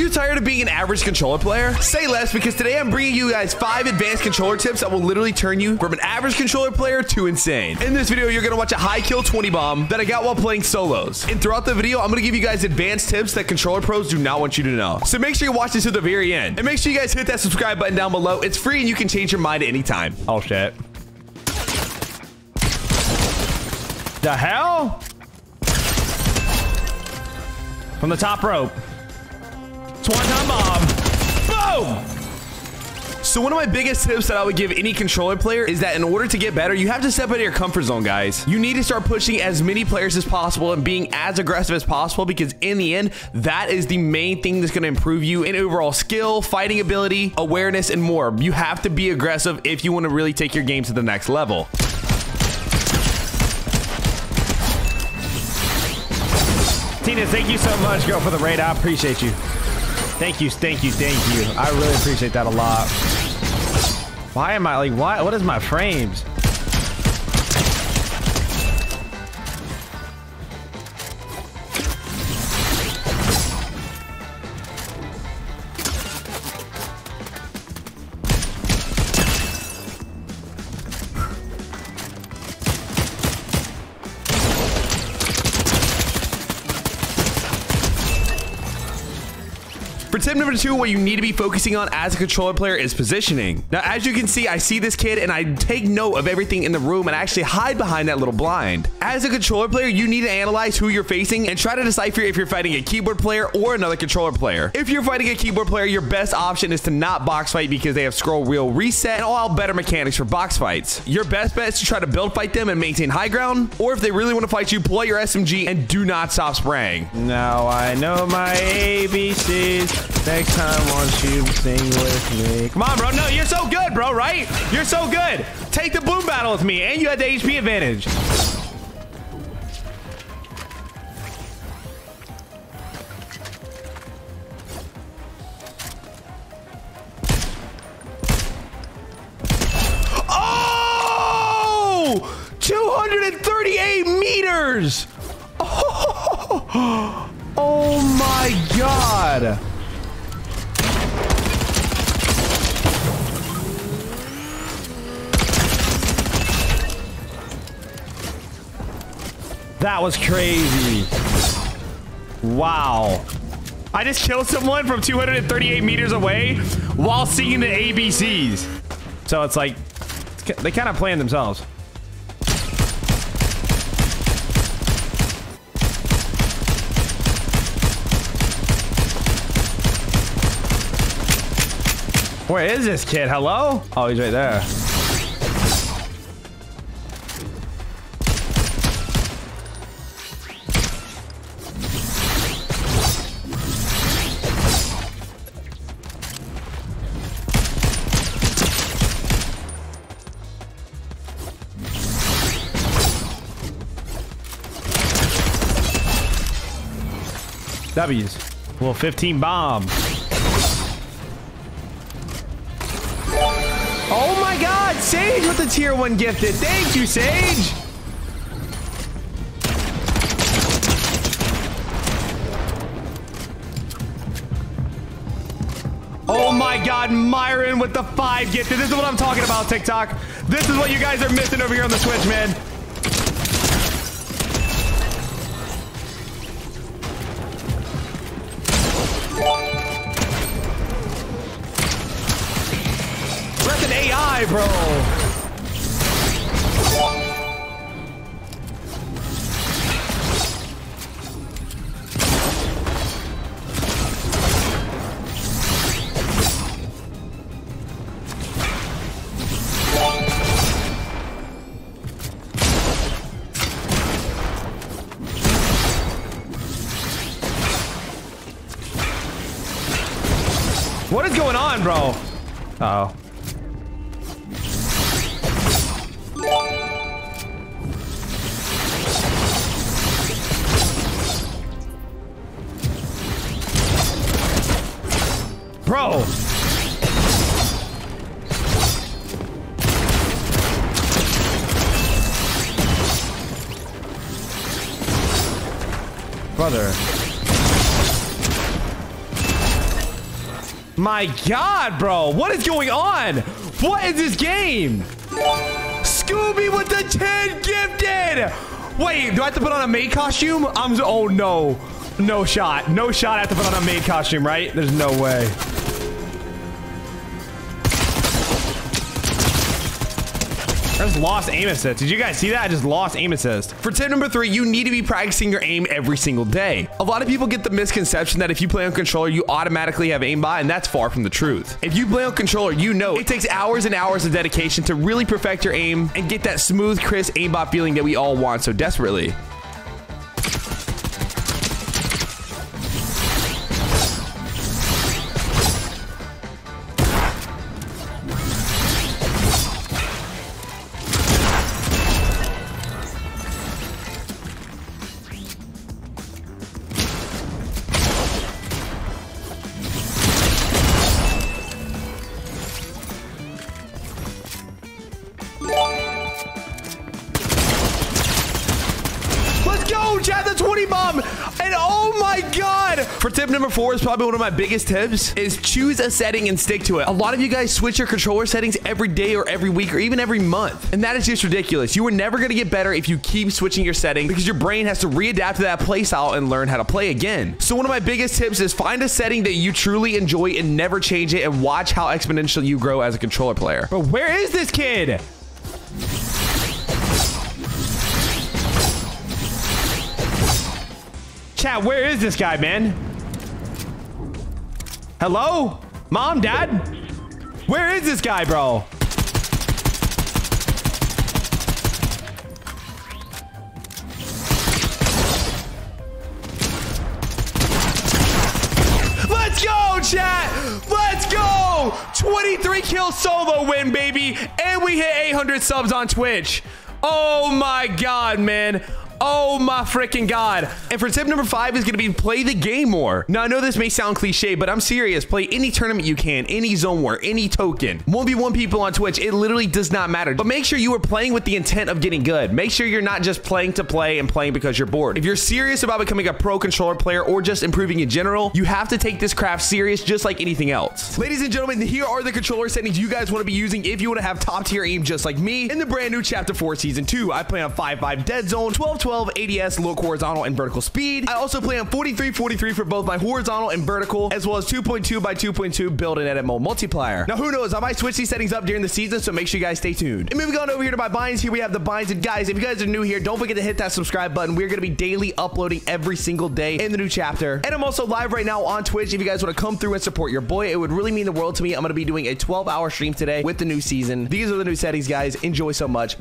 you tired of being an average controller player? Say less because today I'm bringing you guys five advanced controller tips that will literally turn you from an average controller player to insane. In this video, you're gonna watch a high kill 20 bomb that I got while playing solos. And throughout the video, I'm gonna give you guys advanced tips that controller pros do not want you to know. So make sure you watch this to the very end. And make sure you guys hit that subscribe button down below. It's free and you can change your mind at any time. Oh, shit. The hell? From the top rope. Swanton bomb. Boom! So one of my biggest tips that I would give any controller player is that in order to get better, you have to step out of your comfort zone, guys. You need to start pushing as many players as possible and being as aggressive as possible because in the end, that is the main thing that's going to improve you in overall skill, fighting ability, awareness, and more. You have to be aggressive if you want to really take your game to the next level. Tina, thank you so much, girl, for the raid. I appreciate you. Thank you, thank you, thank you. I really appreciate that a lot. Why am I like, why? What is my frames? Tip number two, what you need to be focusing on as a controller player is positioning. Now, as you can see, I see this kid and I take note of everything in the room and I actually hide behind that little blind. As a controller player, you need to analyze who you're facing and try to decipher if you're fighting a keyboard player or another controller player. If you're fighting a keyboard player, your best option is to not box fight because they have scroll wheel reset and all better mechanics for box fights. Your best bet is to try to build fight them and maintain high ground, or if they really want to fight you, pull out your SMG and do not stop spraying. Now I know my ABCs. Next time, won't you sing with me? Come on, bro. No, you're so good, bro, right? You're so good. Take the boom battle with me, and you had the HP advantage. Oh! 238 meters! Oh my god. That was crazy. Wow. I just killed someone from 238 meters away while singing the ABCs. So it's like, they kind of plan themselves. Where is this kid? Hello? Oh, he's right there. W's. Well, 15 bomb. Oh my god, Sage with the tier 1 gifted. Thank you, Sage! Oh my god, Myron with the 5 gifted. This is what I'm talking about, TikTok. This is what you guys are missing over here on the Switch, man. What is going on, bro? Uh oh. Bro! Brother. My God, bro. What is going on? What is this game? Scooby with the 10 gifted. Wait, do I have to put on a maid costume? I'm, oh no. No shot. No shot I have to put on a maid costume, right? There's no way. I just lost aim assist. Did you guys see that? I just lost aim assist. For tip number three, you need to be practicing your aim every single day. A lot of people get the misconception that if you play on controller, you automatically have aimbot, and that's far from the truth. If you play on controller, you know it takes hours and hours of dedication to really perfect your aim and get that smooth, crisp aimbot feeling that we all want so desperately. Oh my God. For tip number four is probably one of my biggest tips is choose a setting and stick to it. A lot of you guys switch your controller settings every day or every week or even every month. And that is just ridiculous. You are never going to get better if you keep switching your setting because your brain has to readapt to that playstyle and learn how to play again. So one of my biggest tips is find a setting that you truly enjoy and never change it and watch how exponential you grow as a controller player. But where is this kid? Chat, where is this guy, man? Hello? Mom, Dad? Where is this guy, bro? Let's go, chat! Let's go! 23 kill solo win, baby! And we hit 800 subs on Twitch. Oh my god, man. Oh my freaking god. And for tip number five is going to be play the game more. Now, I know this may sound cliche, but I'm serious. Play any tournament you can, any zone war, any token. 1v1 people on Twitch, it literally does not matter. But make sure you are playing with the intent of getting good. Make sure you're not just playing to play and playing because you're bored. If you're serious about becoming a pro controller player or just improving in general, you have to take this craft serious just like anything else. Ladies and gentlemen, here are the controller settings you guys want to be using if you want to have top tier aim just like me in the brand new Chapter 4 Season 2. I play on 5-5 Dead Zone, 12 12 12 ADS, look horizontal and vertical speed. I also play on 43 43 for both my horizontal and vertical, as well as 2.2 by 2.2 build and edit mode multiplier. Now, who knows? I might switch these settings up during the season, so make sure you guys stay tuned. And moving on over here to my binds, here we have the binds. And guys, if you guys are new here, don't forget to hit that subscribe button. We're going to be daily uploading every single day in the new chapter. And I'm also live right now on Twitch. If you guys want to come through and support your boy, it would really mean the world to me. I'm going to be doing a 12 hour stream today with the new season. These are the new settings, guys. Enjoy so much.